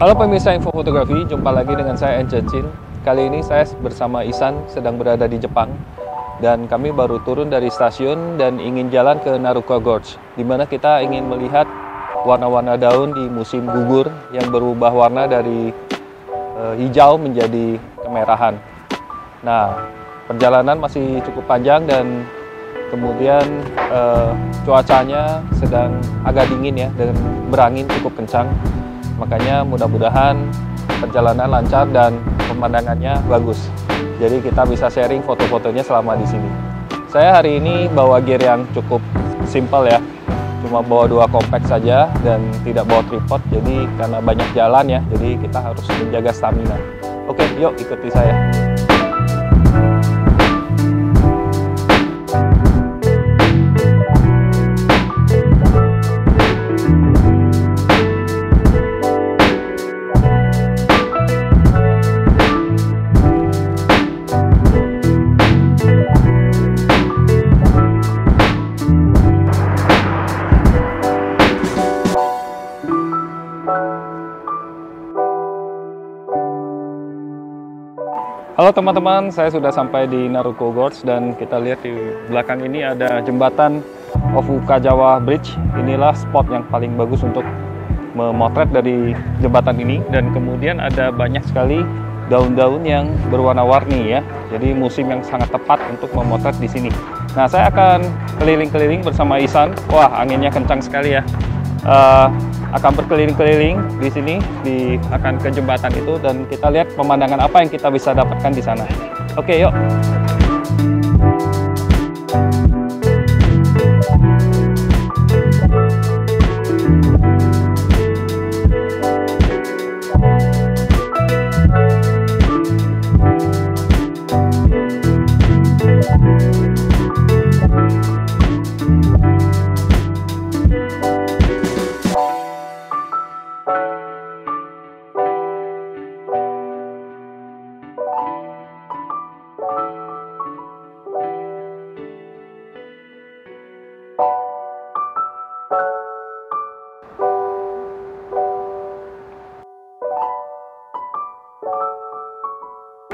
Halo pemirsa Info Fotografi, jumpa lagi dengan saya Enchen Chin. Kali ini saya bersama Isan sedang berada di Jepang dan kami baru turun dari stasiun dan ingin jalan ke Naruko Gorge di mana kita ingin melihat warna-warna daun di musim gugur yang berubah warna dari uh, hijau menjadi kemerahan. Nah, perjalanan masih cukup panjang dan kemudian uh, cuacanya sedang agak dingin ya dan berangin cukup kencang makanya mudah-mudahan perjalanan lancar dan pemandangannya bagus. Jadi kita bisa sharing foto-fotonya selama di sini. Saya hari ini bawa gear yang cukup simple ya, cuma bawa dua compact saja dan tidak bawa tripod. Jadi karena banyak jalan ya, jadi kita harus menjaga stamina. Oke, yuk ikuti saya. Halo teman-teman, saya sudah sampai di Naruko Gorge dan kita lihat di belakang ini ada jembatan Ofukajawa Bridge. Inilah spot yang paling bagus untuk memotret dari jembatan ini dan kemudian ada banyak sekali daun-daun yang berwarna-warni ya. Jadi musim yang sangat tepat untuk memotret di sini. Nah, saya akan keliling-keliling bersama Isan. Wah, anginnya kencang sekali ya. Uh, akan berkeliling-keliling di sini di akan ke jembatan itu dan kita lihat pemandangan apa yang kita bisa dapatkan di sana. Oke, yuk.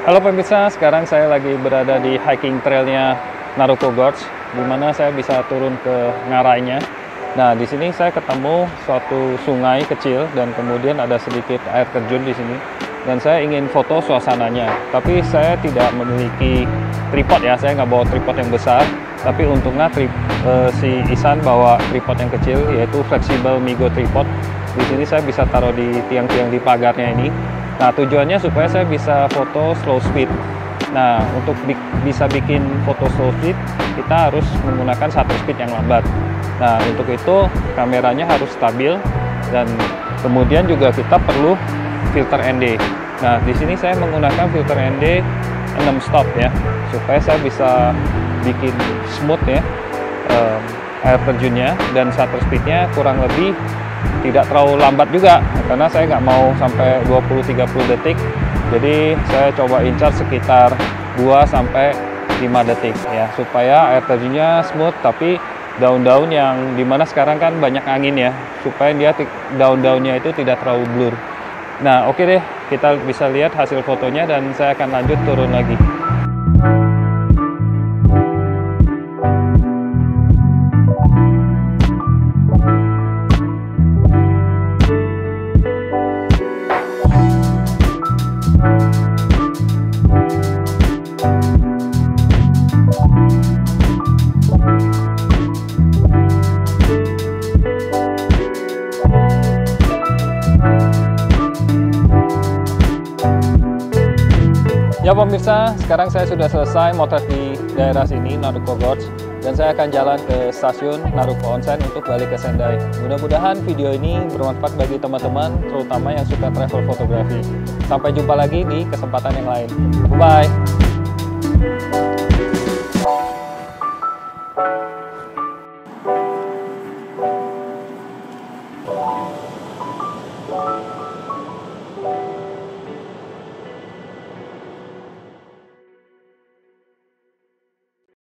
Halo pemirsa, sekarang saya lagi berada di hiking trailnya Naruko Gorge, di mana saya bisa turun ke ngarainya. Nah, di sini saya ketemu suatu sungai kecil dan kemudian ada sedikit air terjun di sini. Dan saya ingin foto suasananya, tapi saya tidak memiliki tripod ya, saya nggak bawa tripod yang besar. Tapi untungnya trip, eh, si Isan bawa tripod yang kecil, yaitu flexible Migo tripod. Di sini saya bisa taruh di tiang-tiang di pagarnya ini Nah, tujuannya supaya saya bisa foto slow speed. Nah, untuk bi bisa bikin foto slow speed, kita harus menggunakan satu speed yang lambat. Nah, untuk itu kameranya harus stabil dan kemudian juga kita perlu filter ND. Nah, di sini saya menggunakan filter ND 6 stop ya, supaya saya bisa bikin smooth ya um, air terjunnya dan shutter speednya kurang lebih tidak terlalu lambat juga karena saya nggak mau sampai 20-30 detik. Jadi saya coba incar sekitar 2 sampai 5 detik ya supaya air terjunnya smooth tapi daun-daun yang di mana sekarang kan banyak angin ya supaya dia daun-daunnya itu tidak terlalu blur. Nah oke okay deh kita bisa lihat hasil fotonya dan saya akan lanjut turun lagi Ya pemirsa, sekarang saya sudah selesai motret di daerah sini, Naruko Gorge. Dan saya akan jalan ke stasiun Naruko Onsen untuk balik ke Sendai. Mudah-mudahan video ini bermanfaat bagi teman-teman, terutama yang suka travel fotografi. Sampai jumpa lagi di kesempatan yang lain. Bye.